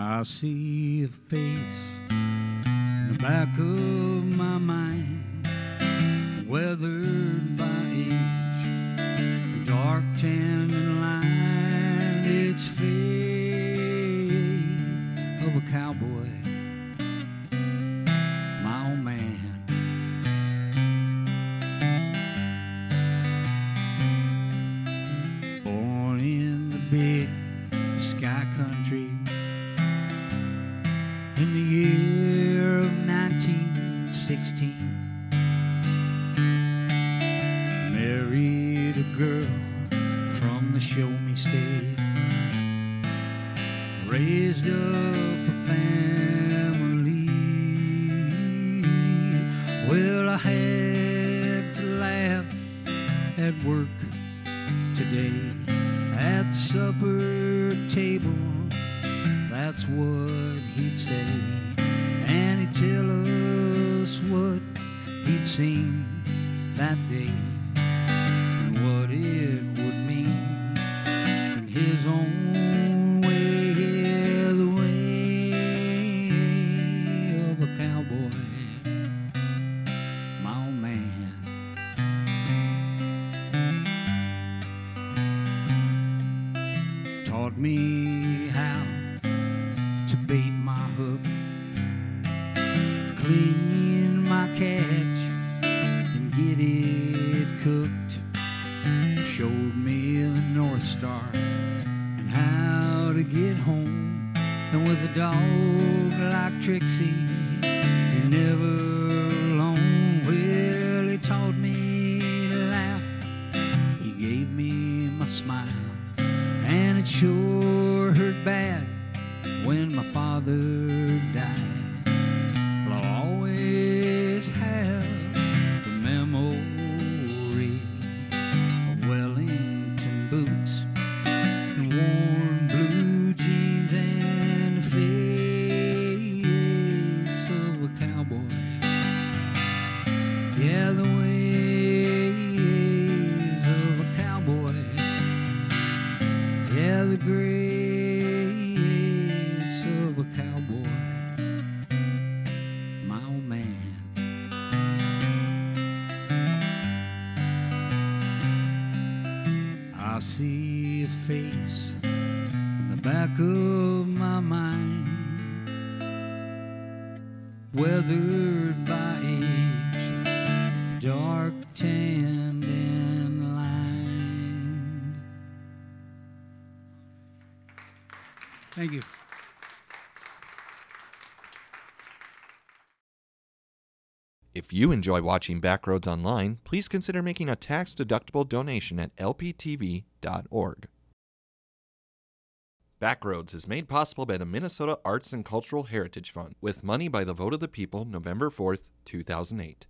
I see a face in the back of my mind, weathered by age, dark tan and line. It's fate of a cowboy, my old man. Born in the big sky country in the year of 1916. Married a girl from the show me state. Raised up a family. Well, I had to laugh at work today at supper table. That's what he'd say, and he'd tell us what he'd seen that day and what it would mean in his own way, the way of a cowboy, my old man. taught me my hook, clean my catch, and get it cooked. Showed me the North Star and how to get home. And with a dog like Trixie, you're never alone. Well, he taught me to laugh. He gave me my smile. And it sure hurt bad when my father died. I'll always I see a face in the back of my mind, weathered by age, dark tanned and lined. Thank you. If you enjoy watching Backroads Online, please consider making a tax-deductible donation at lptv.org. Backroads is made possible by the Minnesota Arts and Cultural Heritage Fund with money by the vote of the people November 4th, 2008.